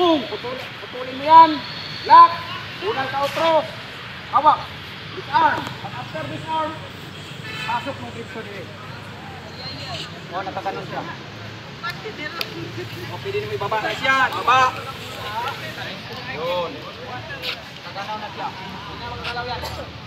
Pung, putulin, putulin mo yan. Lock, unang ka outro. Hawak, this arm. At after this arm, pasok mo dito din. O, oh, nakakanon. O, pwede ibaba. Baba. Yun. Na siya. Yan.